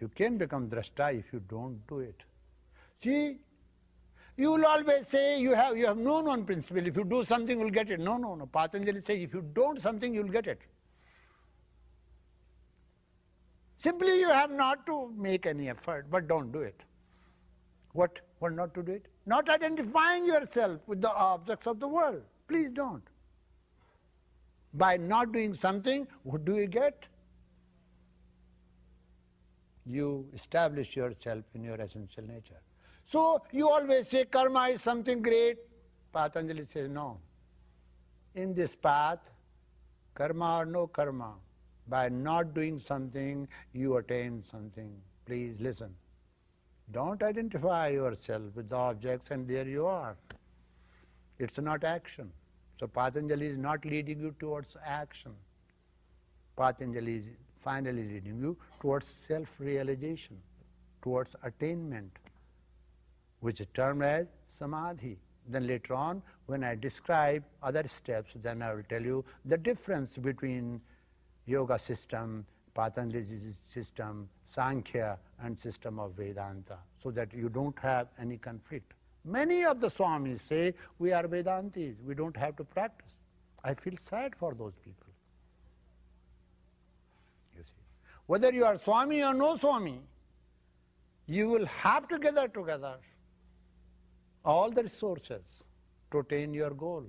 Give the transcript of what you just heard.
You can become drashta if you don't do it. See, you will always say you have you have known one principle. If you do something, you'll get it. No, no, no. Patanjali says if you don't something, you'll get it. Simply you have not to make any effort, but don't do it. What? What not to do it? Not identifying yourself with the objects of the world. Please don't. By not doing something, what do you get? You establish yourself in your essential nature. So you always say karma is something great. Patanjali says no. In this path, karma or no karma, by not doing something, you attain something. Please listen. Don't identify yourself with the objects and there you are. It's not action. So Patanjali is not leading you towards action. Patanjali is finally leading you towards self-realization, towards attainment, which is termed as samadhi. Then later on, when I describe other steps, then I will tell you the difference between yoga system, Patanjali system, Sankhya, and system of Vedanta, so that you don't have any conflict. Many of the Swamis say, we are Vedantis, we don't have to practice. I feel sad for those people. You see, whether you are Swami or no Swami, you will have to gather together all the resources to attain your goal.